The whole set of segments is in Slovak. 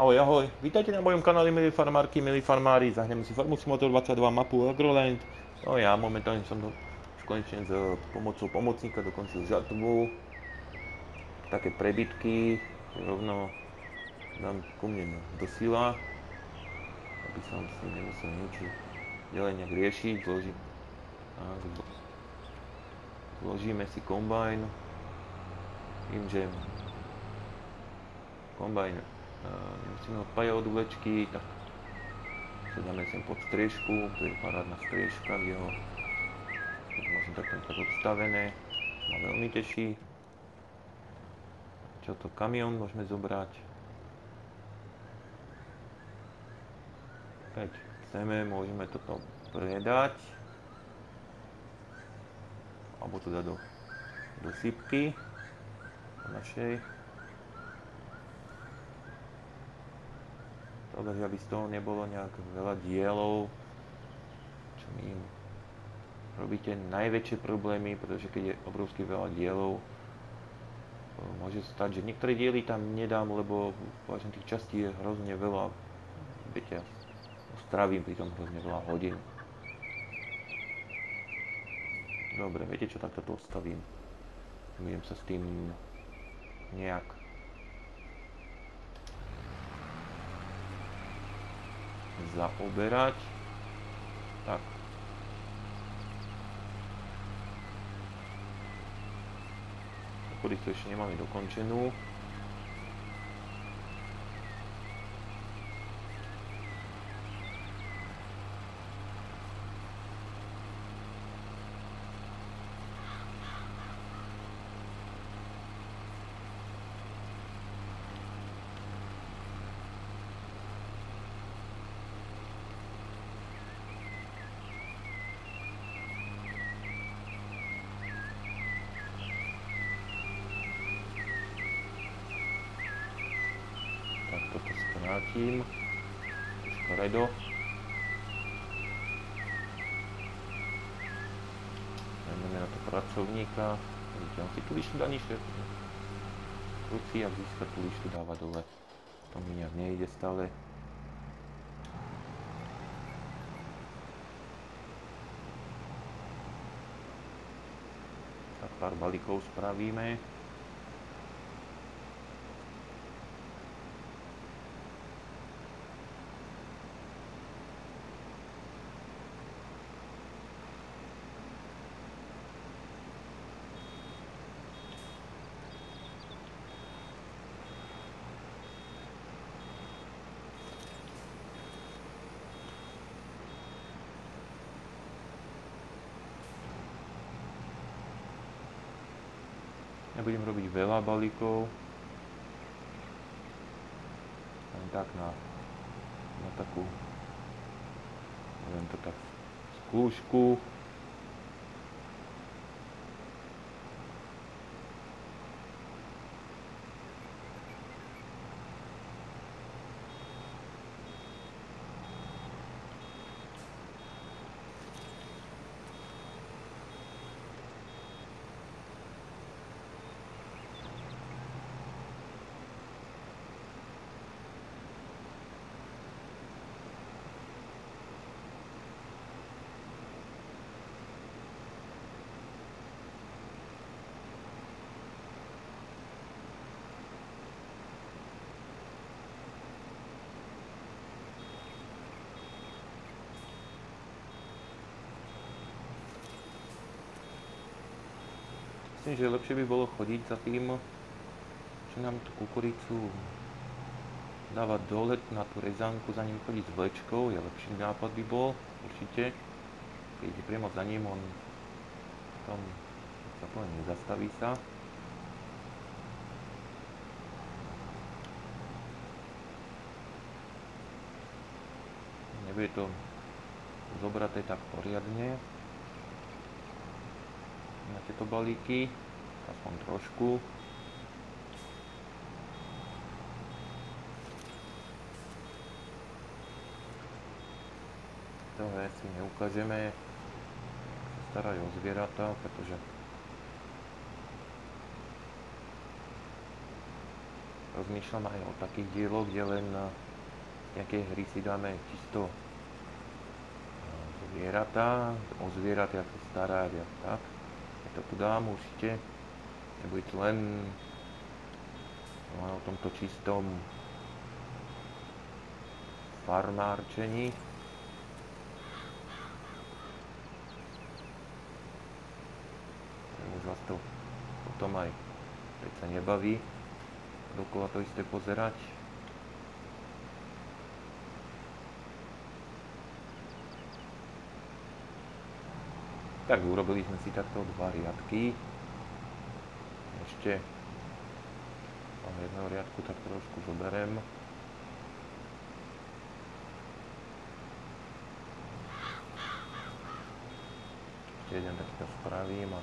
Ahoj, ahoj, vítajte na mojom kanáli milí farmárky, milí farmári, zahneme si Farmu Simulator 22 mapu Agroland. No ja momentálne som už konečne s pomocou pomocníka dokončil žatvu. Také prebytky, rovno dám ku mne do sila, aby som si nemusel nič ďalej nejak riešiť, zložím, zložíme si kombajn, tým, že kombajn nemusíme odpájať od ulečky, tak sa dáme sem pod striežku, to je parádna striežka, kde ho môžem takto tak odstavené, ma veľmi teší. Čo to kamión môžeme zobrať. Keď chceme, môžeme toto predať. Alebo to dať do, do sypky našej. Takže aby z toho nebolo nejak veľa dielov, čo mi robíte najväčšie problémy, pretože keď je obrovsky veľa dielov, môže stať, že niektoré diely tam nedám, lebo vážne tých častí je hrozne veľa, viete, strávim pri tom hrozne veľa hodín. Dobre, viete čo, takto to ostavím. Budem sa s tým nejak zaoberať. Tak. Okolicu ešte nemáme dokončenú. Vrátim. Škaredo. Jdeme na to pracovníka. Vidíte, on si tu lištu dá nič. Ruci, jak získať tú lištu dáva dole. To mi nejak nejde stále. Tak pár balíkov spravíme. Nebudem robiť veľa balíkov. Len tak na, na takú, len to tak skúšku. Myslím, že lepšie by bolo chodiť za tým, že nám tú kukuricu dávať dole na tú rezánku, za ním chodiť s vlečkou, je lepší nápad by bol, určite. Keď ide priamo za ním, on tam sa poviem, nezastaví sa. Nebude to zobraté tak poriadne na tieto balíky, aspoň trošku. To si neukážeme, starajú o zvieratá, pretože rozmýšľam aj o takých dieloch, kde len z nejakej hry si dáme čisto eh, zvieratá, o zvieratá sa starať a tak. To tu dám určite. Nebude len, len o tomto čistom farmárčení. Už vás to potom aj keď sa nebaví dokola to isté pozerať. Tak urobili sme si takto dva riadky. Ešte mám jedného riadku tak trošku zoberiem. Ešte jeden takto spravím a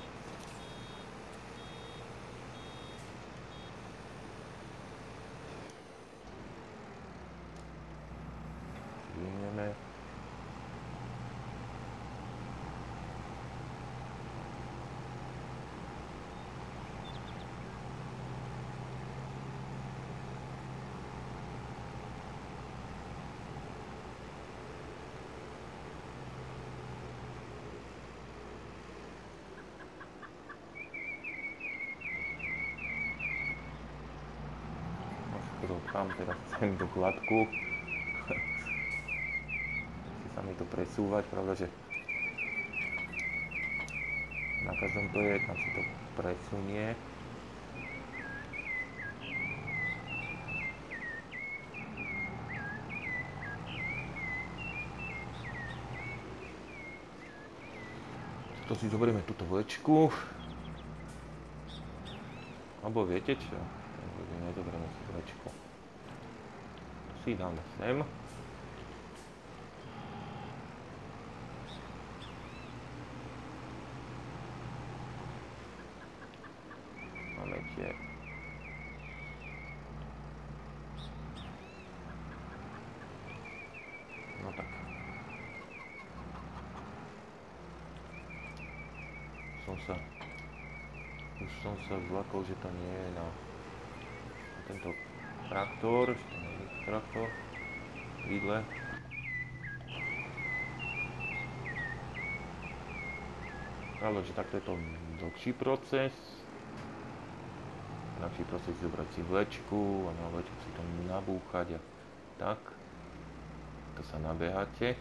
tam teraz chcem do kladku. Musí sa mi to presúvať, pravda, na každom to je, tam si to presunie. To si zoberieme túto vlečku. Alebo viete čo? Nezoberieme si vlečku si dáme sem. Máme No sa... Už som sa zlakol, že to nie je na, tento traktor, traktor, vidle. Ale že takto je to dlhší proces. Dlhší proces zobrať si vlečku a na vlečku si to nabúchať a tak. To sa nabehate.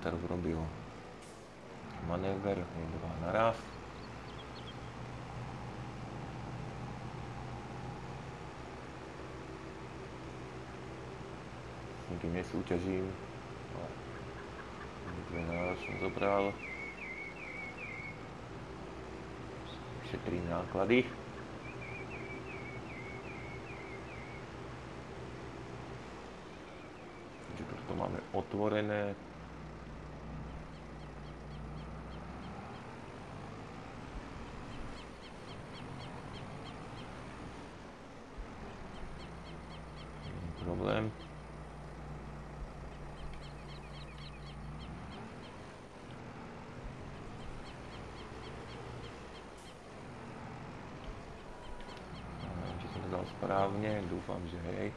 teraz robil manéver, dva naraz. S nikým nesúťažím, ale dve naraz som zobral. Šetrím náklady. Takže toto máme otvorené, problém. Správne, dúfam, že hej.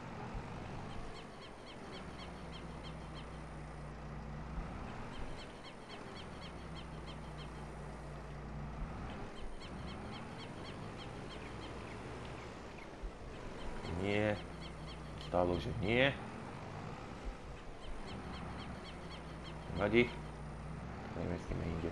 Nie stalo, že nie. Vadí. Premestíme inde.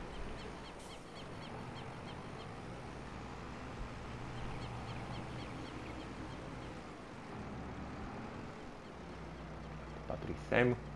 Patrí sem.